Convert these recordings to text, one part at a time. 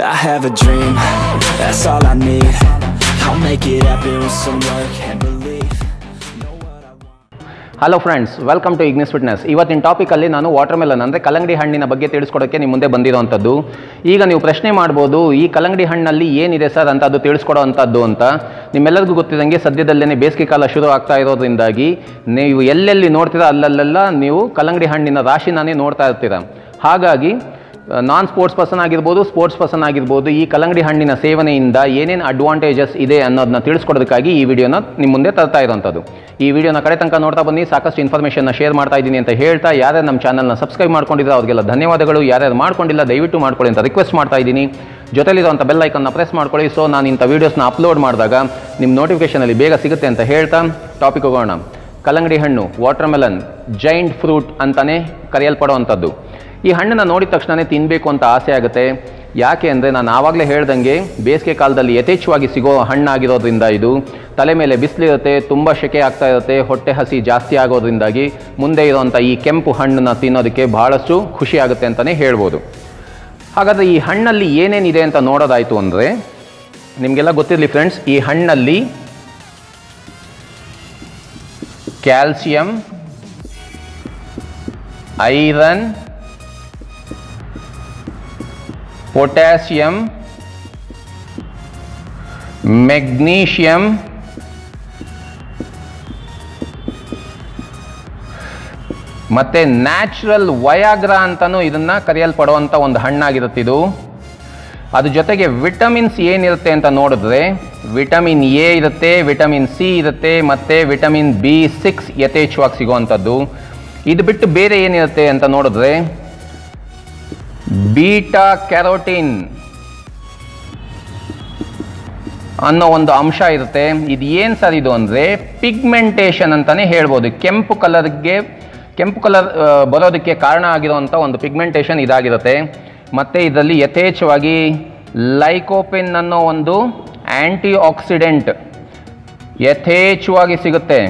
I have a dream, that's all I need. I'll make it happen with some work and belief. Hello friends welcome to Ignis fitness ಇವತ್ತಿನ ಟಾಪಿಕಲ್ಲಿ ನಾನು water melon ಅಂದರೆ ಕಲಂಗಡಿ ಹಣ್ಣಿನ ಬಗ್ಗೆ ತಿಳಿಸ್ಕೊಡೋಕ್ಕೆ ನಿಮ್ಮ ಮುಂದೆ ಬಂದಿರೋವಂಥದ್ದು ಈಗ ನೀವು ಪ್ರಶ್ನೆ ಮಾಡ್ಬೋದು ಈ ಕಲಂಗಡಿ ಹಣ್ಣಲ್ಲಿ ಏನಿದೆ ಸರ್ ಅಂತ ಅದು ತಿಳಿಸ್ಕೊಡೋ ಅಂಥದ್ದು ಅಂತ. ನಿಮ್ಮೆಲ್ಲರಿಗೂ ಗೊತ್ತಿದ್ದಂಗೆ ಸದ್ಯದಲ್ಲೇ ಬೇಸಿಗೆ ಕಾಲ ಶುರು ಆಗ್ತಾ ಇರೋದ್ರಿಂದಾಗಿ ನೀವು ಎಲ್ಲೆಲ್ಲಿ ನೋಡ್ತೀರಾ ಅಲ್ಲಲ್ಲೆಲ್ಲ ನೀವು ಕಲಂಗಡಿ ಹಣ್ಣಿನ ರಾಶಿನೇ ನೋಡ್ತಾ ಇರ್ತೀರ. ಹಾಗಾಗಿ ನಾನ್ ಸ್ಪೋರ್ಟ್ಸ್ ಪರ್ಸನ್ ಆಗಿರ್ಬೋದು ಸ್ಪೋರ್ಟ್ಸ್ ಪರ್ಸನ್ ಆಗಿರ್ಬೋದು, ಈ ಕಲ್ಲಂಗಡಿ ಹಣ್ಣಿನ ಸೇವನೆಯಿಂದ ಏನೇನು ಅಡ್ವಾಂಟೇಜಸ್ ಇದೆ ಅನ್ನೋದನ್ನ ತಿಳಿಸ್ಕೊಡೋದಕ್ಕಾಗಿ ಈ ವಿಡಿಯೋನ ನಿಮ್ಮ ಮುಂದೆ ತರ್ತಾ ಇರೋಂಥದ್ದು. ಈ ವಿಡಿಯೋನ ಕಡೆ ತನಕ ನೋಡ್ತಾ ಬನ್ನಿ, ಸಾಕಷ್ಟು ಇನ್ಫಾರ್ಮೇಷನ್ನ ಶೇರ್ ಮಾಡ್ತಾ ಇದ್ದೀನಿ ಅಂತ ಹೇಳ್ತಾ, ಯಾರ್ಯಾರು ನಮ್ಮ ಚಾನಲ್ನ ಸಬ್ಸ್ಕ್ರೈಬ್ ಮಾಡ್ಕೊಂಡಿದ್ರೆ ಅವ್ರಿಗೆಲ್ಲ ಧನ್ಯವಾದಗಳು, ಯಾರ್ಯಾರು ಮಾಡ್ಕೊಂಡಿಲ್ಲ ದಯವಿಟ್ಟು ಮಾಡ್ಕೊಳ್ಳಿ ಅಂತ ರಿಕ್ವೆಸ್ಟ್ ಮಾಡ್ತಾ ಇದ್ದೀನಿ. ಜೊತೆಲಿರುವಂಥ ಬೆಲ್ ಐಕನ್ನ ಪ್ರೆಸ್ ಮಾಡ್ಕೊಳ್ಳಿ. ಸೊ ನಾನು ಇಂಥ ವೀಡಿಯೋಸ್ನ ಅಪ್ಲೋಡ್ ಮಾಡಿದಾಗ ನಿಮ್ಮ ನೋಟಿಫಿಕೇಷನಲ್ಲಿ ಬೇಗ ಸಿಗುತ್ತೆ ಅಂತ ಹೇಳ್ತಾ ಟಾಪಿಕ್ ಹೋಗೋಣ. ಕಲ್ಲಂಗಡಿ ಹಣ್ಣು ವಾಟರ್ ಮೆಲನ್ ಜೈಂಟ್ ಫ್ರೂಟ್ ಅಂತಲೇ ಕರೆಯಲ್ಪಡುವಂಥದ್ದು ಈ ಹಣ್ಣನ್ನು ನೋಡಿದ ತಕ್ಷಣವೇ ತಿನ್ನಬೇಕು ಅಂತ ಆಸೆ ಆಗುತ್ತೆ. ಯಾಕೆ ಅಂದರೆ ನಾನು ಆವಾಗಲೇ ಹೇಳ್ದಂಗೆ ಬೇಸಿಗೆ ಕಾಲದಲ್ಲಿ ಯಥೇಚ್ಛವಾಗಿ ಸಿಗೋ ಹಣ್ಣಾಗಿರೋದ್ರಿಂದ ಇದು. ತಲೆ ಮೇಲೆ ಬಿಸಿಲಿರುತ್ತೆ, ತುಂಬ ಶೆಕೆ ಆಗ್ತಾ ಇರುತ್ತೆ, ಹೊಟ್ಟೆ ಹಸಿ ಜಾಸ್ತಿ ಆಗೋದ್ರಿಂದಾಗಿ ಮುಂದೆ ಇರೋವಂಥ ಈ ಕೆಂಪು ಹಣ್ಣನ್ನು ತಿನ್ನೋದಕ್ಕೆ ಭಾಳಷ್ಟು ಖುಷಿ ಆಗುತ್ತೆ ಅಂತಲೇ ಹೇಳ್ಬೋದು. ಹಾಗಾದರೆ ಈ ಹಣ್ಣಲ್ಲಿ ಏನೇನಿದೆ ಅಂತ ನೋಡೋದಾಯಿತು ಅಂದರೆ, ನಿಮಗೆಲ್ಲ ಗೊತ್ತಿರಲಿ ಫ್ರೆಂಡ್ಸ್ ಈ ಹಣ್ಣಲ್ಲಿ ಕ್ಯಾಲ್ಸಿಯಂ, ಐರನ್ ಪೊಟ್ಯಾಸಿಯಂ ಮೆಗ್ನೀಷಿಯಂ, ಮತ್ತೆ ನ್ಯಾಚುರಲ್ ವಯಾಗ್ರ ಅಂತಲೂ ಇದನ್ನ ಕರೆಯಲ್ಪಡುವಂಥ ಒಂದು ಹಣ್ಣಾಗಿರುತ್ತೆ ಇದು. ಅದ್ರ ಜೊತೆಗೆ ವಿಟಮಿನ್ಸ್ ಏನಿರುತ್ತೆ ಅಂತ ನೋಡಿದ್ರೆ, ವಿಟಮಿನ್ ಎ ಇರುತ್ತೆ, ವಿಟಮಿನ್ ಸಿ ಇರುತ್ತೆ, ಮತ್ತೆ ವಿಟಮಿನ್ ಬಿ ಸಿಕ್ಸ್ ಯಥೇಚ್ಛವಾಗಿ ಸಿಗುವಂಥದ್ದು. ಇದು ಬಿಟ್ಟು ಬೇರೆ ಏನಿರುತ್ತೆ ಅಂತ ನೋಡಿದ್ರೆ ಬೀಟಾ ಕ್ಯಾರೋಟಿನ್ ಅನ್ನೋ ಒಂದು ಅಂಶ ಇರುತ್ತೆ. ಇದು ಏನು ಸರ್ ಇದು ಅಂದರೆ ಪಿಗ್ಮೆಂಟೇಷನ್ ಅಂತಲೇ ಹೇಳ್ಬೋದು. ಕೆಂಪು ಕಲರ್ಗೆ, ಕೆಂಪು ಕಲರ್ ಬರೋದಕ್ಕೆ ಕಾರಣ ಆಗಿರುವಂಥ ಒಂದು ಪಿಗ್ಮೆಂಟೇಷನ್ ಇದಾಗಿರುತ್ತೆ. ಮತ್ತು ಇದರಲ್ಲಿ ಯಥೇಚ್ಛವಾಗಿ ಲೈಕೋಪಿನ್ ಅನ್ನೋ ಒಂದು ಆ್ಯಂಟಿ ಆಕ್ಸಿಡೆಂಟ್ ಯಥೇಚ್ಛವಾಗಿ ಸಿಗುತ್ತೆ.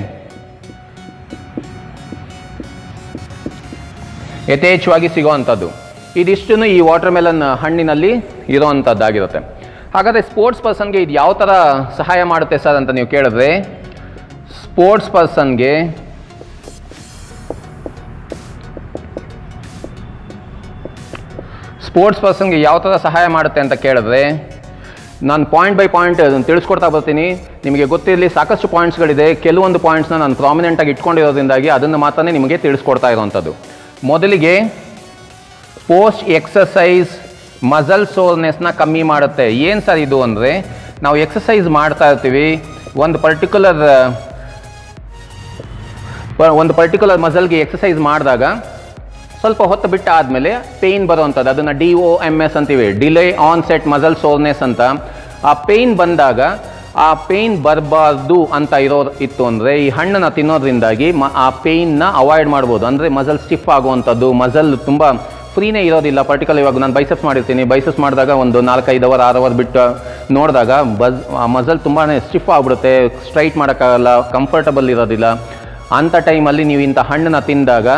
ಯಥೇಚ್ಛವಾಗಿ ಸಿಗೋವಂಥದ್ದು ಇದಿಷ್ಟು ಈ ವಾಟರ್ ಮೆಲನ್ ಹಣ್ಣಿನಲ್ಲಿ ಇರೋವಂಥದ್ದಾಗಿರುತ್ತೆ. ಹಾಗಾದರೆ ಸ್ಪೋರ್ಟ್ಸ್ ಪರ್ಸನ್ಗೆ ಇದು ಯಾವ ಥರ ಸಹಾಯ ಮಾಡುತ್ತೆ ಸರ್ ಅಂತ ನೀವು ಕೇಳಿದ್ರೆ ಸ್ಪೋರ್ಟ್ಸ್ ಪರ್ಸನ್ಗೆ ಸ್ಪೋರ್ಟ್ಸ್ ಪರ್ಸನ್ಗೆ ಯಾವ ಥರ ಸಹಾಯ ಮಾಡುತ್ತೆ ಅಂತ ಕೇಳಿದ್ರೆ, ನಾನು ಪಾಯಿಂಟ್ ಬೈ ಪಾಯಿಂಟ್ ಅದನ್ನು ತಿಳಿಸ್ಕೊಡ್ತಾ ಬರ್ತೀನಿ. ನಿಮಗೆ ಗೊತ್ತಿರಲಿ ಸಾಕಷ್ಟು ಪಾಯಿಂಟ್ಸ್ಗಳಿದೆ ಕೆಲವೊಂದು ಪಾಯಿಂಟ್ಸ್ನ ನಾನು ಪ್ರಾಮಿನೆಂಟಾಗಿ ಇಟ್ಕೊಂಡಿರೋದ್ರಿಂದಾಗಿ ಅದನ್ನು ಮಾತ್ರ ನಿಮಗೆ ತಿಳಿಸ್ಕೊಡ್ತಾ ಇರೋವಂಥದ್ದು. ಮೊದಲಿಗೆ ಪೋಸ್ಟ್ ಎಕ್ಸಸೈಸ್ ಮಸಲ್ ಸೋರ್ನೆಸ್ನ ಕಮ್ಮಿ ಮಾಡುತ್ತೆ. ಏನು ಸರ್ ಇದು ಅಂದರೆ? ನಾವು ಎಕ್ಸಸೈಸ್ ಮಾಡ್ತಾ ಇರ್ತೀವಿ. ಒಂದು ಪರ್ಟಿಕ್ಯುಲರ್ ಒಂದು ಪರ್ಟಿಕ್ಯುಲರ್ ಮಸಲ್ಗೆ ಎಕ್ಸಸೈಸ್ ಮಾಡಿದಾಗ ಸ್ವಲ್ಪ ಹೊತ್ತು ಬಿಟ್ಟು ಆದಮೇಲೆ ಪೇಯ್ನ್ ಬರೋವಂಥದ್ದು. ಅದನ್ನು ಡಿ ಒ ಎಂ ಎಸ್ ಅಂತೀವಿ. Delay onset muscle soreness ಅಂತ. ಆ ಪೇಯ್ನ್ ಬಂದಾಗ ಆ ಪೇಯ್ನ್ ಬರಬಾರ್ದು ಅಂತ ಇರೋ ಇತ್ತು ಅಂದರೆ ಈ ಹಣ್ಣನ್ನು ತಿನ್ನೋದ್ರಿಂದಾಗಿ ಮ ಆ ಪೇಯ್ನ ಅವಾಯ್ಡ್ ಮಾಡ್ಬೋದು. ಅಂದರೆ ಮಸಲ್ ಸ್ಟಿಫ್ ಆಗುವಂಥದ್ದು. ಮಸಲ್ ತುಂಬ ಫ್ರೀನೇ ಇರೋದಿಲ್ಲ. ಪರ್ಟಿಕ್ಯುಲರ್ ಇವಾಗ ನಾನು ಬೈಸಸ್ ಮಾಡಿರ್ತೀನಿ. ಬೈಸಸ್ ಮಾಡಿದಾಗ ಒಂದು ನಾಲ್ಕೈದು ಅವರ್ ಆರು ಅವರ್ ಬಿಟ್ಟು ನೋಡಿದಾಗ ಆ ಮಸಲ್ ತುಂಬಾ ಸ್ಟಿಫ್ ಆಗಿಬಿಡುತ್ತೆ. ಸ್ಟ್ರೈಟ್ ಮಾಡೋಕ್ಕಾಗಲ್ಲ. ಕಂಫರ್ಟಬಲ್ ಇರೋದಿಲ್ಲ. ಅಂಥ ಟೈಮಲ್ಲಿ ನೀವು ಇಂಥ ಹಣ್ಣನ್ನ ತಿಂದಾಗ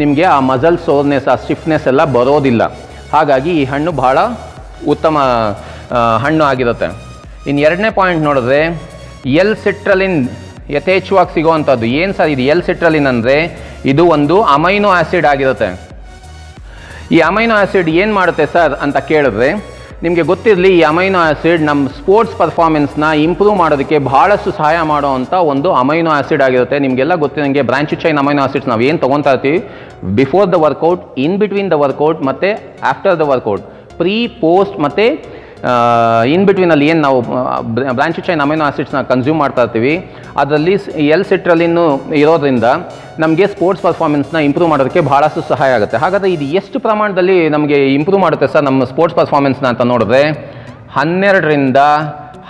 ನಿಮಗೆ ಆ ಮಸಲ್ ಸೋರ್ನೆಸ್ ಆ ಸ್ಟಿಫ್ನೆಸ್ ಎಲ್ಲ ಬರೋದಿಲ್ಲ. ಹಾಗಾಗಿ ಈ ಹಣ್ಣು ಬಹಳ ಉತ್ತಮ ಹಣ್ಣು ಆಗಿರುತ್ತೆ. ಇನ್ನು ಎರಡನೇ ಪಾಯಿಂಟ್ ನೋಡಿದ್ರೆ ಎಲ್ ಸಿಟ್ರಲಿನ್ ಯಥೇಚ್ಛವಾಗಿ ಸಿಗೋವಂಥದ್ದು ಏನು ಸರ್ ಇದು ಎಲ್ ಸಿಟ್ರಲಿನ್ ಅಂದರೆ? ಇದು ಒಂದು ಅಮೈನೋ ಆ್ಯಸಿಡ್ ಆಗಿರುತ್ತೆ. ಈ ಅಮೈನೋ ಆ್ಯಸಿಡ್ ಏನು ಮಾಡುತ್ತೆ ಸರ್ ಅಂತ ಕೇಳಿದ್ರೆ, ನಿಮಗೆ ಗೊತ್ತಿರಲಿ ಈ ಅಮೈನೋ ಆ್ಯಸಿಡ್ ನಮ್ಮ ಸ್ಪೋರ್ಟ್ಸ್ ಪರ್ಫಾರ್ಮೆನ್ಸ್ನ ಇಂಪ್ರೂವ್ ಮಾಡೋದಕ್ಕೆ ಭಾಳಷ್ಟು ಸಹಾಯ ಮಾಡೋವಂಥ ಒಂದು ಅಮೈನೋ ಆ್ಯಸಿಡ್ ಆಗಿರುತ್ತೆ. ನಿಮಗೆಲ್ಲ ಗೊತ್ತಿರಂಗೆ ಬ್ರಾಂಚ್ ಚೈನ್ ಅಮೈನೋ ಆ್ಯಸಿಡ್ಸ್ ನಾವು ಏನು ತೊಗೊತಾ ಇರ್ತೀವಿ? Before the workout, in between the workout ಮತ್ತು after the workout, pre, post ಮತ್ತು ಇನ್ ಬಿಟ್ವೀನಲ್ಲಿ ಏನು ನಾವು ಬ್ರಾಂಚ್ ಚೈನ್ ಅಮೈನೋ ಆಸಿಡ್ಸ್ನ ಕನ್ಸ್ಯೂಮ್ ಮಾಡ್ತಾ ಇರ್ತೀವಿ, ಅದರಲ್ಲಿ ಎಲ್ ಸಿಟ್ರಲಿನ್ನು ಇರೋದ್ರಿಂದ ನಮಗೆ ಸ್ಪೋರ್ಟ್ಸ್ ಪರ್ಫಾರ್ಮೆನ್ಸ್ನ ಇಂಪ್ರೂವ್ ಮಾಡೋದಕ್ಕೆ ಭಾಳಷ್ಟು ಸಹಾಯ ಆಗುತ್ತೆ. ಹಾಗಾದರೆ ಇದು ಎಷ್ಟು ಪ್ರಮಾಣದಲ್ಲಿ ನಮಗೆ ಇಂಪ್ರೂವ್ ಮಾಡುತ್ತೆ ಸರ್ ನಮ್ಮ ಸ್ಪೋರ್ಟ್ಸ್ ಪರ್ಫಾರ್ಮೆನ್ಸ್ನ ಅಂತ ನೋಡಿದ್ರೆ, ಹನ್ನೆರಡರಿಂದ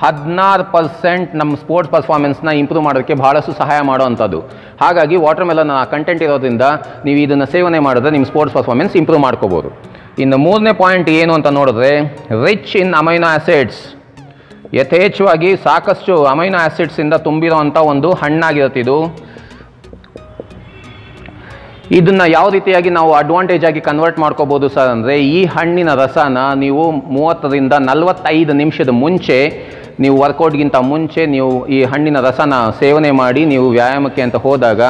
ಹದಿನಾರು ಪರ್ಸೆಂಟ್ ನಮ್ಮ ಸ್ಪೋರ್ಟ್ಸ್ ಪರ್ಫಾರ್ಮೆನ್ಸ್ನ ಇಂಪ್ರೂವ್ ಮಾಡೋದಕ್ಕೆ ಭಾಳಷ್ಟು ಸಹಾಯ ಮಾಡುವಂಥದ್ದು. ಹಾಗಾಗಿ ವಾಟರ್ ಮೆಲನ್ ಕಂಟೆಂಟ್ ಇರೋದ್ರಿಂದ ನೀವು ಇದನ್ನು ಸೇವನೆ ಮಾಡಿದ್ರೆ ನಿಮ್ಮ ಸ್ಪೋರ್ಟ್ಸ್ ಪರ್ಫಾರ್ಮೆನ್ಸ್ ಇಂಪ್ರೂವ್ ಮಾಡ್ಕೋಬೋದು. ಇನ್ನು ಮೂರನೇ ಪಾಯಿಂಟ್ ಏನು ಅಂತ ನೋಡಿದ್ರೆ ರಿಚ್ ಇನ್ ಅಮೈನೋ ಆ್ಯಸಿಡ್ಸ್ ಯಥೇಚ್ಛವಾಗಿ ಸಾಕಷ್ಟು ಅಮೈನೋ ಆ್ಯಸಿಡ್ಸಿಂದ ತುಂಬಿರೋವಂಥ ಒಂದು ಹಣ್ಣಾಗಿರುತ್ತೆ ಇದು. ಇದನ್ನ ಯಾವ ರೀತಿಯಾಗಿ ನಾವು ಅಡ್ವಾಂಟೇಜ್ ಆಗಿ ಕನ್ವರ್ಟ್ ಮಾಡ್ಕೋಬಹುದು ಸರ್ ಅಂದರೆ, ಈ ಹಣ್ಣಿನ ರಸನ ನೀವು ಮೂವತ್ತರಿಂದ ನಲವತ್ತೈದು ನಿಮಿಷದ ಮುಂಚೆ, ನೀವು ವರ್ಕೌಟ್ಗಿಂತ ಮುಂಚೆ ನೀವು ಈ ಹಣ್ಣಿನ ರಸನ ಸೇವನೆ ಮಾಡಿ, ನೀವು ವ್ಯಾಯಾಮಕ್ಕೆ ಅಂತ ಹೋದಾಗ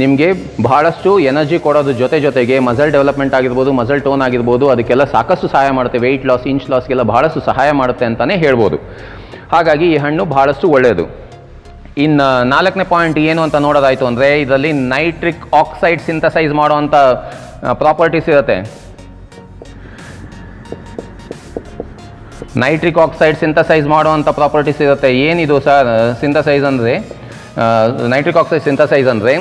ನಿಮಗೆ ಬಹಳಷ್ಟು ಎನರ್ಜಿ ಕೊಡೋದು ಜೊತೆ ಜೊತೆಗೆ ಮಸಲ್ ಡೆವಲಪ್ಮೆಂಟ್ ಆಗಿರ್ಬೋದು, ಮಸಲ್ ಟೋನ್ ಆಗಿರ್ಬೋದು, ಅದಕ್ಕೆಲ್ಲ ಸಾಕಷ್ಟು ಸಹಾಯ ಮಾಡುತ್ತೆ. ವೆಯ್ಟ್ ಲಾಸ್ ಇಂಚ್ ಲಾಸ್ಗೆಲ್ಲ ಬಹಳಷ್ಟು ಸಹಾಯ ಮಾಡುತ್ತೆ ಅಂತಲೇ ಹೇಳ್ಬೋದು. ಹಾಗಾಗಿ ಈ ಹಣ್ಣು ಬಹಳಷ್ಟು ಒಳ್ಳೆಯದು. ಇನ್ನು ನಾಲ್ಕನೇ ಪಾಯಿಂಟ್ ಏನು ಅಂತ ನೋಡೋದಾಯಿತು ಅಂದರೆ, ಇದರಲ್ಲಿ ನೈಟ್ರಿಕ್ ಆಕ್ಸೈಡ್ ಸಿಂಥಸೈಸ್ ಮಾಡುವಂಥ ಪ್ರಾಪರ್ಟೀಸ್ ಇರುತ್ತೆ. ನೈಟ್ರಿಕ್ ಆಕ್ಸೈಡ್ ಸಿಂಥಸೈಸ್ ಮಾಡುವಂಥ ಪ್ರಾಪರ್ಟೀಸ್ ಇರುತ್ತೆ. ಏನಿದು ಸರ್ ಸಿಂಥಸೈಸ್ ಅಂದರೆ ನೈಟ್ರಿಕ್ ಆಕ್ಸೈಡ್ ಸಿಂಥಸೈಸ್ ಅಂದರೆ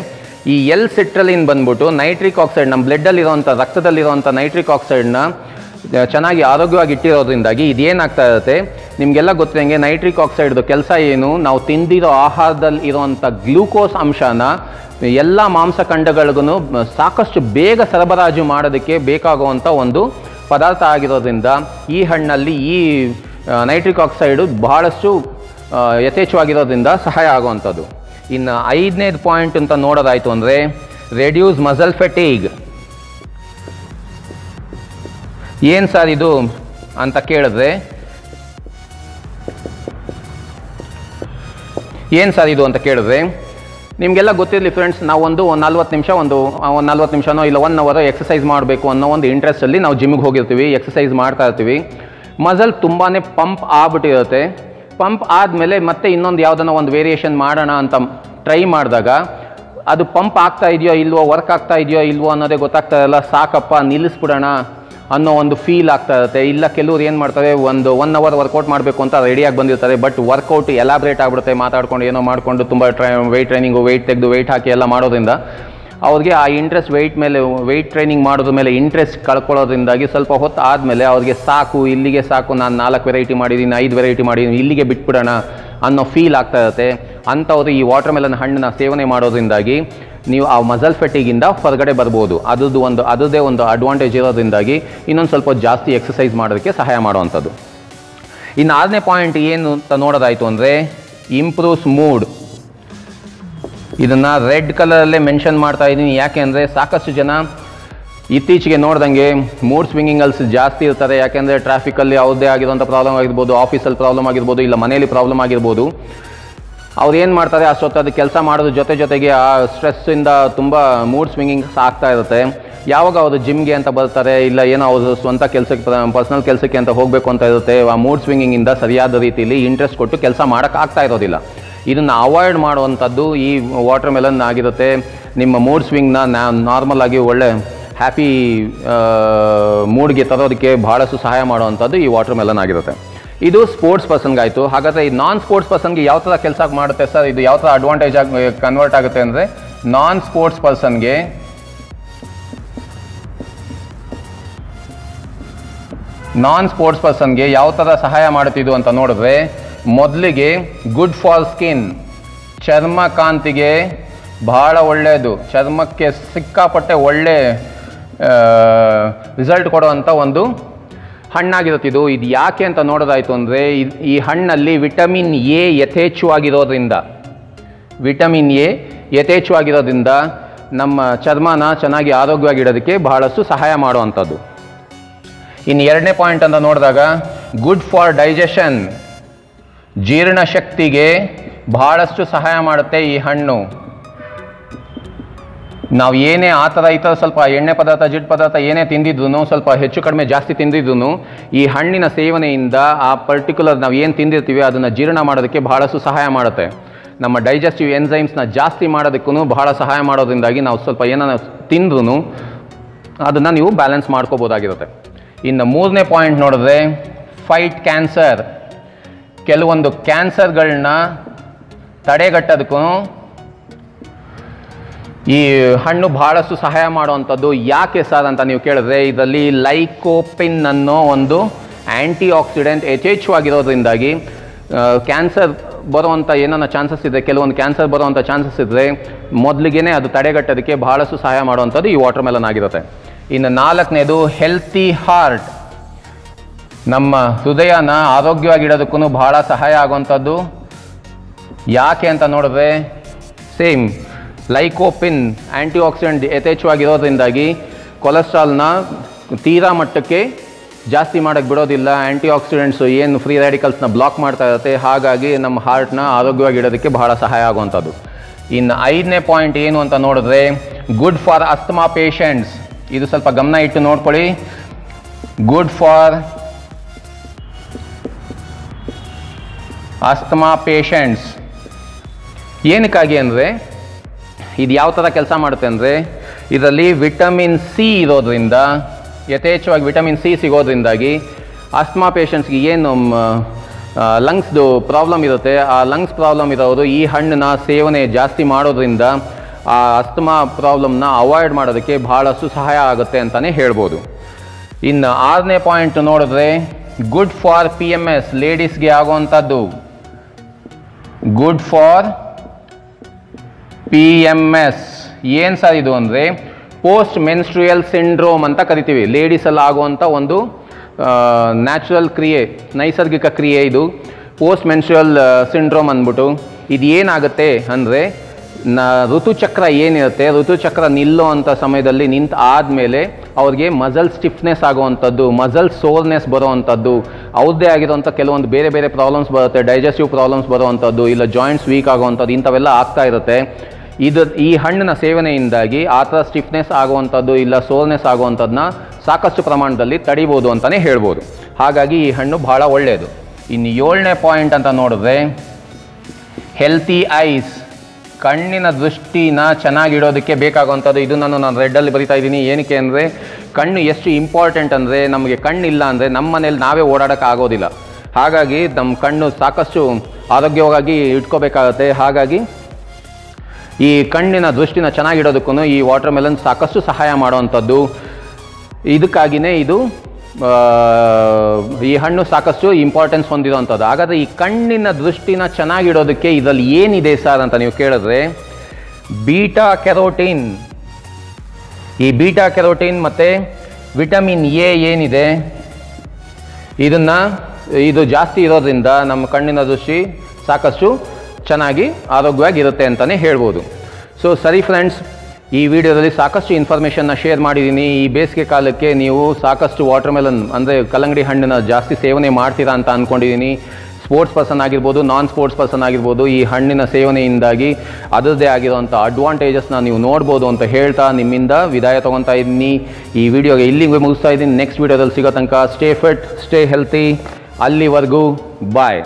ಈ ಎಲ್ ಸಿಟ್ರಲಿನ್ ಬಂದ್ಬಿಟ್ಟು ನೈಟ್ರಿಕ್ ಆಕ್ಸೈಡ್ ನಮ್ಮ ಬ್ಲಡ್ಡಲ್ಲಿರುವಂಥ ರಕ್ತದಲ್ಲಿರುವಂಥ ನೈಟ್ರಿಕ್ ಆಕ್ಸೈಡ್ನ ಚೆನ್ನಾಗಿ ಆರೋಗ್ಯವಾಗಿ ಇಟ್ಟಿರೋದ್ರಿಂದಾಗಿ ಇದೇನಾಗ್ತಾ ಇರುತ್ತೆ? ನಿಮಗೆಲ್ಲ ಗೊತ್ತಿರಂಗೆ ನೈಟ್ರಿಕ್ ಆಕ್ಸೈಡ್ದು ಕೆಲಸ ಏನು? ನಾವು ತಿಂದಿರೋ ಆಹಾರದಲ್ಲಿ ಇರೋವಂಥ ಗ್ಲೂಕೋಸ್ ಅಂಶನ ಎಲ್ಲ ಮಾಂಸಖಂಡಗಳಿಗೂ ಸಾಕಷ್ಟು ಬೇಗ ಸರಬರಾಜು ಮಾಡೋದಕ್ಕೆ ಬೇಕಾಗುವಂಥ ಒಂದು ಪದಾರ್ಥ ಆಗಿರೋದ್ರಿಂದ ಈ ಹಣ್ಣಲ್ಲಿ ಈ ನೈಟ್ರಿಕ್ ಆಕ್ಸೈಡು ಬಹಳಷ್ಟು ಯಥೇಚ್ಛವಾಗಿರೋದ್ರಿಂದ ಸಹಾಯ ಆಗುವಂಥದ್ದು. ಇನ್ನು ಐದನೇದು ಪಾಯಿಂಟ್ ಅಂತ ನೋಡೋದಾಯಿತು ಅಂದರೆ ರೆಡ್ಯೂಸ್ ಮಸಲ್ ಫೆಟೀಗ್ ಏನು ಸರ್ ಇದು ಅಂತ ಕೇಳಿದ್ರೆ? ಏನು ಸರ್ ಇದು ಅಂತ ಕೇಳಿದ್ರೆ? ನಿಮಗೆಲ್ಲ ಗೊತ್ತಿರಲಿ ಫ್ರೆಂಡ್ಸ್ ನಾವು ಒಂದು ಒಂದು ನಲ್ವತ್ತು ನಿಮಿಷ, ಒಂದು ಒಂದು ನಲ್ವತ್ತು ನಿಮಿಷನೋ ಇಲ್ಲ ಒನ್ ಅವರ್ ಎಕ್ಸಸೈಸ್ ಮಾಡಬೇಕು ಅನ್ನೋ ಒಂದು ಇಂಟ್ರೆಸ್ಟಲ್ಲಿ ನಾವು ಜಿಮ್ಗೆ ಹೋಗಿರ್ತೀವಿ ಎಕ್ಸಸೈಸ್ ಮಾಡ್ತಾ ಇರ್ತೀವಿ. ಮಸಲ್ ತುಂಬಾ ಪಂಪ್ ಆಗ್ಬಿಟ್ಟಿರುತ್ತೆ. ಪಂಪ್ ಆದಮೇಲೆ ಮತ್ತೆ ಇನ್ನೊಂದು ಯಾವುದನ್ನ ಒಂದು ವೇರಿಯೇಷನ್ ಮಾಡೋಣ ಅಂತ ಟ್ರೈ ಮಾಡಿದಾಗ, ಅದು ಪಂಪ್ ಆಗ್ತಾ ಇದೆಯೋ ಇಲ್ವೋ ವರ್ಕ್ ಆಗ್ತಾ ಇದೆಯೋ ಇಲ್ವೋ ಅನ್ನೋದೇ ಗೊತ್ತಾಗ್ತಾ ಇಲ್ಲ, ಸಾಕಪ್ಪ, ನಿಲ್ಲಿಸ್ಬಿಡೋಣ ಅನ್ನೋ ಒಂದು ಫೀಲ್ ಆಗ್ತಾ ಇರುತ್ತೆ. ಇಲ್ಲ, ಕೆಲವ್ರು ಏನು ಮಾಡ್ತಾರೆ, ಒಂದು ಒನ್ ಅವರ್ ವರ್ಕೌಟ್ ಮಾಡಬೇಕು ಅಂತ ರೆಡಿಯಾಗಿ ಬಂದಿರ್ತಾರೆ ಬಟ್ ವರ್ಕೌಟ್ ಎಲಾಬ್ರೇಟ್ ಆಗಿಬಿಡುತ್ತೆ, ಮಾತಾಡ್ಕೊಂಡು ಏನೋ ಮಾಡಿಕೊಂಡು, ತುಂಬ ಟ್ರೈ ವೆಯ್ಟ್ ಟ್ರೈನಿಂಗು ವೆಯ್ಟ್ ತೆಗೆದು ವೆಯ್ಟ್ ಹಾಕಿ ಎಲ್ಲ ಮಾಡೋದ್ರಿಂದ. ಅವ್ರಿಗೆ ಆ ಇಂಟ್ರೆಸ್ಟ್ ವೆಯ್ಟ್ ಮೇಲೆ ವೆಯ್ಟ್ ಟ್ರೈನಿಂಗ್ ಮಾಡೋದ್ರ ಮೇಲೆ ಇಂಟ್ರೆಸ್ಟ್ ಕಳ್ಕೊಳ್ಳೋದ್ರಿಂದಾಗಿ ಸ್ವಲ್ಪ ಹೊತ್ತು ಆದಮೇಲೆ ಅವ್ರಿಗೆ ಸಾಕು, ಇಲ್ಲಿಗೆ ಸಾಕು, ನಾನು ನಾಲ್ಕು ವೆರೈಟಿ ಮಾಡಿದ್ದೀನಿ ಐದು ವೆರೈಟಿ ಮಾಡಿದ್ದೀನಿ ಇಲ್ಲಿಗೆ ಬಿಟ್ಬಿಡೋಣ ಅನ್ನೋ ಫೀಲ್ ಆಗ್ತಾ ಇರುತ್ತೆ. ಅಂಥವ್ರು ಈ ವಾಟರ್ ಮೆಲನ್ ಹಣ್ಣನ್ನ ಸೇವನೆ ಮಾಡೋದ್ರಿಂದಾಗಿ ನೀವು ಆ ಮಸಲ್ ಫೆಟ್ಟಿಗಿಂದ ಹೊರಗಡೆ ಬರ್ಬೋದು. ಅದ್ರದ್ದು ಒಂದು ಅದರದೇ ಒಂದು ಅಡ್ವಾಂಟೇಜ್ ಇರೋದ್ರಿಂದಾಗಿ ಇನ್ನೊಂದು ಸ್ವಲ್ಪ ಜಾಸ್ತಿ ಎಕ್ಸಸೈಸ್ ಮಾಡೋದಕ್ಕೆ ಸಹಾಯ ಮಾಡುವಂಥದ್ದು. ಇನ್ನು ಆರನೇ ಪಾಯಿಂಟ್ ಏನು ಅಂತ ನೋಡೋದಾಯಿತು ಅಂದರೆ ಇಂಪ್ರೂವ್ಸ್ ಮೂಡ್ ಇದನ್ನು ರೆಡ್ ಕಲರಲ್ಲೇ ಮೆನ್ಷನ್ ಮಾಡ್ತಾ ಇದ್ದೀನಿ ಯಾಕೆ ಅಂದರೆ ಸಾಕಷ್ಟು ಜನ ಇತ್ತೀಚೆಗೆ ನೋಡ್ದಂಗೆ ಮೂಡ್ ಸ್ವಿಂಗಿಂಗಲ್ಸ್ ಜಾಸ್ತಿ ಇರ್ತಾರೆ. ಯಾಕೆಂದರೆ ಟ್ರಾಫಿಕಲ್ಲಿ ಅವ್ರದ್ದೇ ಆಗಿರೋಂಥ ಪ್ರಾಬ್ಲಮ್ ಆಗಿರ್ಬೋದು ಆಫೀಸಲ್ಲಿ ಪ್ರಾಬ್ಲಮ್ ಆಗಿರ್ಬೋದು, ಇಲ್ಲ ಮನೆಯಲ್ಲಿ ಪ್ರಾಬ್ಲಮ್ ಆಗಿರ್ಬೋದು. ಅವ್ರು ಏನು ಮಾಡ್ತಾರೆ, ಅಷ್ಟೊತ್ತು ಕೆಲಸ ಮಾಡೋದ್ರ ಜೊತೆ ಜೊತೆಗೆ ಆ ಸ್ಟ್ರೆಸ್ಸಿಂದ ತುಂಬ ಮೂಡ್ ಸ್ವಿಂಗಿಂಗ್ಸ್ ಆಗ್ತಾ ಇರುತ್ತೆ. ಯಾವಾಗ ಅವರು ಜಿಮ್ಗೆ ಅಂತ ಬರ್ತಾರೆ, ಇಲ್ಲ ಏನೋ ಅವರು ಸ್ವಂತ ಕೆಲಸಕ್ಕೆ ಪರ್ಸನಲ್ ಕೆಲಸಕ್ಕೆ ಅಂತ ಹೋಗಬೇಕು ಅಂತ ಇರುತ್ತೆ, ಆ ಮೂಡ್ ಸ್ವಿಂಗಿಂಗಿಂದ ಸರಿಯಾದ ರೀತಿಯಲ್ಲಿ ಇಂಟ್ರೆಸ್ಟ್ ಕೊಟ್ಟು ಕೆಲಸ ಮಾಡೋಕ್ಕಾಗ್ತಾ ಇರೋದಿಲ್ಲ. ಇದನ್ನು ಅವಾಯ್ಡ್ ಮಾಡುವಂಥದ್ದು ಈ ವಾಟರ್ ಮೆಲನ್ ಆಗಿರುತ್ತೆ. ನಿಮ್ಮ ಮೂಡ್ ಸ್ವಿಂಗ್ನ ನಾರ್ಮಲ್ ಆಗಿ ಒಳ್ಳೆ ಹ್ಯಾಪಿ ಮೂಡ್ಗೆ ತರೋದಕ್ಕೆ ಭಾಳಷ್ಟು ಸಹಾಯ ಮಾಡುವಂಥದ್ದು ಈ ವಾಟರ್ ಮೆಲನ್ ಆಗಿರುತ್ತೆ. ಇದು ಸ್ಪೋರ್ಟ್ಸ್ ಪರ್ಸನ್ಗೆ ಆಯಿತು ಹಾಗಾದರೆ ಈ ನಾನ್ ಸ್ಪೋರ್ಟ್ಸ್ ಪರ್ಸನ್ಗೆ ಯಾವ ಥರ ಕೆಲಸ ಮಾಡುತ್ತೆ ಸರ್? ಇದು ಯಾವ ಥರ ಅಡ್ವಾಂಟೇಜ್ ಆಗಿ ಕನ್ವರ್ಟ್ ಆಗುತ್ತೆ ಅಂದರೆ ನಾನ್ ಸ್ಪೋರ್ಟ್ಸ್ ಪರ್ಸನ್ಗೆ ನಾನ್ ಸ್ಪೋರ್ಟ್ಸ್ ಪರ್ಸನ್ಗೆ ಯಾವ ಥರ ಸಹಾಯ ಮಾಡುತ್ತಿದ್ದು ಅಂತ ನೋಡಿದ್ರೆ ಮೊದಲಿಗೆ ಗುಡ್ ಫಾರ್ ಸ್ಕಿನ್ ಚರ್ಮ ಕಾಂತಿಗೆ ಬಹಳ ಒಳ್ಳೆಯದು ಚರ್ಮಕ್ಕೆ ಸಿಕ್ಕಾಪಟ್ಟೆ ಒಳ್ಳೆ ರಿಸಲ್ಟ್ ಕೊಡುವಂಥ ಒಂದು ಹಣ್ಣಾಗಿರುತ್ತಿದ್ದು ಇದು. ಇದು ಯಾಕೆ ಅಂತ ನೋಡೋದಾಯಿತು ಅಂದರೆ ಈ ಹಣ್ಣಲ್ಲಿ ವಿಟಮಿನ್ ಎ ಯಥೇಚ್ಛವಾಗಿರೋದ್ರಿಂದ. ವಿಟಮಿನ್ ಎ ಯಥೇಚ್ಛವಾಗಿರೋದ್ರಿಂದ ನಮ್ಮ ಚರ್ಮನ ಚೆನ್ನಾಗಿ ಆರೋಗ್ಯವಾಗಿಡೋದಕ್ಕೆ ಬಹಳಷ್ಟು ಸಹಾಯ ಮಾಡುವಂಥದ್ದು. ಇನ್ನು ಎರಡನೇ ಪಾಯಿಂಟ್ ಅಂತ ನೋಡಿದಾಗ ಗುಡ್ ಫಾರ್ ಡೈಜೆಷನ್ ಜೀರ್ಣಶಕ್ತಿಗೆ ಬಹಳಷ್ಟು ಸಹಾಯ ಮಾಡುತ್ತೆ ಈ ಹಣ್ಣು. ನಾವು ಏನೇ ಆ ಥರ ಈ ಥರ ಸ್ವಲ್ಪ ಎಣ್ಣೆ ಪದಾರ್ಥ ಜಿಡ್ ಪದಾರ್ಥ ಏನೇ ತಿಂದಿದ್ದು ಸ್ವಲ್ಪ ಹೆಚ್ಚು ಕಡಿಮೆ ಜಾಸ್ತಿ ತಿಂದಿದ್ದು ಈ ಹಣ್ಣಿನ ಸೇವನೆಯಿಂದ ಆ ಪರ್ಟಿಕ್ಯುಲರ್ ನಾವು ಏನು ತಿಂದಿರ್ತೀವಿ ಅದನ್ನು ಜೀರ್ಣ ಮಾಡೋದಕ್ಕೆ ಬಹಳಷ್ಟು ಸಹಾಯ ಮಾಡುತ್ತೆ. ನಮ್ಮ ಡೈಜೆಸ್ಟಿವ್ ಎನ್ಝೈಮ್ಸ್ನ ಜಾಸ್ತಿ ಮಾಡೋದಕ್ಕೂ ಬಹಳ ಸಹಾಯ ಮಾಡೋದ್ರಿಂದಾಗಿ ನಾವು ಸ್ವಲ್ಪ ಏನಾರ ತಿಂದ್ರೂ ಅದನ್ನು ನೀವು ಬ್ಯಾಲೆನ್ಸ್ ಮಾಡ್ಕೋಬೋದಾಗಿರುತ್ತೆ. ಇನ್ನು ಮೂರನೇ ಪಾಯಿಂಟ್ ನೋಡಿದ್ರೆ ಫೈಟ್ ಕ್ಯಾನ್ಸರ್ ಕೆಲವೊಂದು ಕ್ಯಾನ್ಸರ್ಗಳನ್ನ ತಡೆಗಟ್ಟೋದಕ್ಕೂ ಈ ಹಣ್ಣು ಬಹಳಷ್ಟು ಸಹಾಯ ಮಾಡುವಂಥದ್ದು ಯಾಕೆ ಸರ್ ಅಂತ ನೀವು ಕೇಳಿದ್ರೆ ಇದರಲ್ಲಿ ಲೈಕೋಪಿನ್ ಅನ್ನೋ ಒಂದು ಆ್ಯಂಟಿ ಆಕ್ಸಿಡೆಂಟ್ ಯಥೇಚ್ಛವಾಗಿರೋದ್ರಿಂದಾಗಿ ಕ್ಯಾನ್ಸರ್ ಬರುವಂಥ ಏನನ್ನ ಚಾನ್ಸಸ್ ಇದೆ, ಕೆಲವೊಂದು ಕ್ಯಾನ್ಸರ್ ಬರುವಂಥ ಚಾನ್ಸಸ್ ಇದ್ದರೆ ಮೊದಲಿಗೆ ಅದು ತಡೆಗಟ್ಟೋದಕ್ಕೆ ಬಹಳಷ್ಟು ಸಹಾಯ ಮಾಡುವಂಥದ್ದು ಈ ವಾಟರ್ ಮೆಲನ್ ಆಗಿರುತ್ತೆ. ಇನ್ನು ನಾಲ್ಕನೇದು ಹೆಲ್ತಿ ಹಾರ್ಟ್. ನಮ್ಮ ಹೃದಯನ ಆರೋಗ್ಯವಾಗಿಡೋದಕ್ಕೂ ಬಹಳ ಸಹಾಯ ಆಗುವಂಥದ್ದು. ಯಾಕೆ ಅಂತ ನೋಡಿದ್ರೆ, ಸೇಮ್, ಲೈಕೋಪಿನ್ ಆ್ಯಂಟಿ ಆಕ್ಸಿಡೆಂಟ್ ಯಥೇಚ್ಛವಾಗಿರೋದ್ರಿಂದಾಗಿ ಕೊಲೆಸ್ಟ್ರಾಲ್ನ ತೀರಾ ಮಟ್ಟಕ್ಕೆ ಜಾಸ್ತಿ ಮಾಡೋಕ್ಕೆ ಬಿಡೋದಿಲ್ಲ. ಆ್ಯಂಟಿ ಆಕ್ಸಿಡೆಂಟ್ಸು ಏನು ಫ್ರೀ ರ್ಯಾಡಿಕಲ್ಸ್ನ ಬ್ಲಾಕ್ ಮಾಡ್ತಾ ಇರುತ್ತೆ. ಹಾಗಾಗಿ ನಮ್ಮ ಹಾರ್ಟ್ನ ಆರೋಗ್ಯವಾಗಿಡೋದಕ್ಕೆ ಬಹಳ ಸಹಾಯ ಆಗುವಂಥದ್ದು. ಇನ್ನು ಐದನೇ ಪಾಯಿಂಟ್ ಏನು ಅಂತ ನೋಡಿದ್ರೆ, ಗುಡ್ ಫಾರ್ ಅಸ್ತಮಾ ಪೇಷಂಟ್ಸ್. ಇದು ಸ್ವಲ್ಪ ಗಮನ ಇಟ್ಟು ನೋಡ್ಕೊಳ್ಳಿ. ಗುಡ್ ಫಾರ್ ಅಸ್ತಮಾ ಪೇಷಂಟ್ಸ್ ಏನಕ್ಕಾಗಿ ಅಂದರೆ, ಇದು ಯಾವ ಥರ ಕೆಲಸ ಮಾಡುತ್ತೆ ಅಂದರೆ, ಇದರಲ್ಲಿ ವಿಟಮಿನ್ ಸಿ ಇರೋದ್ರಿಂದ, ಯಥೇಚ್ಛವಾಗಿ ವಿಟಮಿನ್ ಸಿ ಸಿಗೋದ್ರಿಂದಾಗಿ ಅಸ್ತಮಾ ಪೇಷಂಟ್ಸ್ಗೆ ಏನು ಲಂಗ್ಸ್ದು ಪ್ರಾಬ್ಲಮ್ ಇರುತ್ತೆ. ಆ ಲಂಗ್ಸ್ ಪ್ರಾಬ್ಲಮ್ ಇರೋದು ಈ ಹಣ್ಣನ್ನ ಸೇವನೆ ಜಾಸ್ತಿ ಮಾಡೋದ್ರಿಂದ ಆ ಅಸ್ತಮಾ ಪ್ರಾಬ್ಲಮ್ನ ಅವಾಯ್ಡ್ ಮಾಡೋದಕ್ಕೆ ಭಾಳಷ್ಟು ಸಹಾಯ ಆಗುತ್ತೆ ಅಂತಲೇ ಹೇಳ್ಬೋದು. ಇನ್ನು ಆರನೇ ಪಾಯಿಂಟ್ ನೋಡಿದ್ರೆ good for P M S ಲೇಡೀಸ್ಗೆ ಆಗುವಂಥದ್ದು. Good for P M S ಏನು ಸರ್ ಇದು ಅಂದರೆ? ಪೋಸ್ಟ್ ಮೆನ್ಸ್ಟ್ರಿಯಲ್ ಸಿಂಡ್ರೋಮ್ ಅಂತ ಕರಿತೀವಿ. ಲೇಡೀಸಲ್ಲಿ ಆಗುವಂಥ ಒಂದು ನ್ಯಾಚುರಲ್ ಕ್ರಿಯೆ, ನೈಸರ್ಗಿಕ ಕ್ರಿಯೆ ಇದು. ಪೋಸ್ಟ್ ಮೆನ್ಸ್ಟ್ರಿಯಲ್ ಸಿಂಡ್ರೋಮ್ ಅಂದ್ಬಿಟ್ಟು. ಇದು ಏನಾಗುತ್ತೆ ಅಂದರೆ ನ ಋತುಚಕ್ರ ಏನಿರುತ್ತೆ, ಋತುಚಕ್ರ ನಿಲ್ಲೋ ಅಂಥ ಸಮಯದಲ್ಲಿ ನಿಂತ ಆದಮೇಲೆ ಅವ್ರಿಗೆ ಮಸಲ್ ಸ್ಟಿಫ್ನೆಸ್ ಆಗುವಂಥದ್ದು, ಮಸಲ್ ಸೋರ್ನೆಸ್ ಬರುವಂಥದ್ದು, ಅವ್ರದ್ದೇ ಆಗಿರುವಂಥ ಕೆಲವೊಂದು ಬೇರೆ ಬೇರೆ ಪ್ರಾಬ್ಲಮ್ಸ್ ಬರುತ್ತೆ, ಡೈಜೆಸ್ಟಿವ್ ಪ್ರಾಬ್ಲಮ್ಸ್ ಬರುವಂಥದ್ದು, ಇಲ್ಲ ಜಾಯಿಂಟ್ಸ್ ವೀಕ್ ಆಗುವಂಥದ್ದು, ಇಂಥವೆಲ್ಲ ಆಗ್ತಾ ಇರುತ್ತೆ. ಇದು, ಈ ಹಣ್ಣಿನ ಸೇವನೆಯಿಂದಾಗಿ ಆ ಥರ ಸ್ಟಿಫ್ನೆಸ್ ಆಗುವಂಥದ್ದು, ಇಲ್ಲ ಸೋರ್ನೆಸ್ ಆಗುವಂಥದ್ದನ್ನ ಸಾಕಷ್ಟು ಪ್ರಮಾಣದಲ್ಲಿ ತಡಿಬೋದು ಅಂತಲೇ ಹೇಳ್ಬೋದು. ಹಾಗಾಗಿ ಈ ಹಣ್ಣು ಭಾಳ ಒಳ್ಳೆಯದು ಇನ್ನು ಏಳನೇ ಪಾಯಿಂಟ್ ಅಂತ ನೋಡಿದ್ರೆ ಹೆಲ್ತಿ ಐಸ್ ಕಣ್ಣಿನ ದೃಷ್ಟಿನ ಚೆನ್ನಾಗಿಡೋದಕ್ಕೆ ಬೇಕಾಗುವಂಥದ್ದು. ಇದು ನಾನು ನಾನು ರೆಡ್ಡಲ್ಲಿ ಬರಿತಾ ಇದ್ದೀನಿ. ಏನಕ್ಕೆ ಅಂದರೆ, ಕಣ್ಣು ಎಷ್ಟು ಇಂಪಾರ್ಟೆಂಟ್ ಅಂದರೆ, ನಮಗೆ ಕಣ್ಣಿಲ್ಲ ಅಂದರೆ ನಮ್ಮ ಮನೇಲಿ ನಾವೇ ಓಡಾಡೋಕ್ಕಾಗೋದಿಲ್ಲ ಹಾಗಾಗಿ ನಮ್ಮ ಕಣ್ಣು ಸಾಕಷ್ಟು ಆರೋಗ್ಯವಾಗಿ ಇಟ್ಕೋಬೇಕಾಗತ್ತೆ. ಹಾಗಾಗಿ ಈ ಕಣ್ಣಿನ ದೃಷ್ಟಿನ ಚೆನ್ನಾಗಿಡೋದಕ್ಕೂ ಈ ವಾಟರ್ ಮೆಲನ್ ಸಾಕಷ್ಟು ಸಹಾಯ ಮಾಡುವಂಥದ್ದು. ಇದಕ್ಕಾಗಿಯೇ ಇದು ಈ ಹಣ್ಣು ಸಾಕಷ್ಟು ಇಂಪಾರ್ಟೆನ್ಸ್ ಹೊಂದಿರುವಂಥದ್ದು. ಹಾಗಾದರೆ ಈ ಕಣ್ಣಿನ ದೃಷ್ಟಿನ ಚೆನ್ನಾಗಿಡೋದಕ್ಕೆ ಇದರಲ್ಲಿ ಏನಿದೆ ಸರ್ ಅಂತ ನೀವು ಕೇಳಿದ್ರೆ, ಬೀಟಾ ಕೆರೋಟಿನ್. ಈ ಬೀಟಾ ಕೆರೋಟಿನ್ ಮತ್ತು ವಿಟಮಿನ್ ಎ ಏನಿದೆ, ಇದನ್ನು, ಇದು ಜಾಸ್ತಿ ಇರೋದ್ರಿಂದ ನಮ್ಮ ಕಣ್ಣಿನ ದೃಷ್ಟಿ ಸಾಕಷ್ಟು ಚೆನ್ನಾಗಿ ಆರೋಗ್ಯವಾಗಿರುತ್ತೆ ಅಂತಲೇ ಹೇಳ್ಬೋದು. ಸೊ ಸರಿ ಫ್ರೆಂಡ್ಸ್ ಈ ವಿಡಿಯೋದಲ್ಲಿ ಸಾಕಷ್ಟು ಇನ್ಫಾರ್ಮೇಷನ್ನ ಶೇರ್ ಮಾಡಿದ್ದೀನಿ. ಈ ಬೇಸಿಗೆ ಕಾಲಕ್ಕೆ ನೀವು ಸಾಕಷ್ಟು ವಾಟರ್ ಮೆಲನ್ ಅಂದರೆ ಕಲ್ಲಂಗಡಿ ಹಣ್ಣನ್ನು ಜಾಸ್ತಿ ಸೇವನೆ ಮಾಡ್ತೀರಾ ಅಂತ ಅಂದ್ಕೊಂಡಿದ್ದೀನಿ ಸ್ಪೋರ್ಟ್ಸ್ ಪರ್ಸನ್ ಆಗಿರ್ಬೋದು ನಾನ್ ಸ್ಪೋರ್ಟ್ಸ್ ಪರ್ಸನ್ ಆಗಿರ್ಬೋದು, ಈ ಹಣ್ಣಿನ ಸೇವನೆಯಿಂದಾಗಿ ಅದರದ್ದೇ ಆಗಿರೋಂಥ ಅಡ್ವಾಂಟೇಜಸ್ನ ನೀವು ನೋಡ್ಬೋದು ಅಂತ ಹೇಳ್ತಾ ನಿಮ್ಮಿಂದ ವಿದಾಯ ತೊಗೊತಾ ಇದ್ದೀನಿ. ಈ ವಿಡಿಯೋಗೆ ಇಲ್ಲಿಗೆ ಮುಗಿಸ್ತಾ ಇದ್ದೀನಿ. ನೆಕ್ಸ್ಟ್ ವಿಡಿಯೋದಲ್ಲಿ ಸಿಗೋ ತನಕ ಸ್ಟೇ ಫಿಟ್ ಸ್ಟೇ ಹೆಲ್ತಿ ಅಲ್ಲಿವರೆಗೂ ಬಾಯ್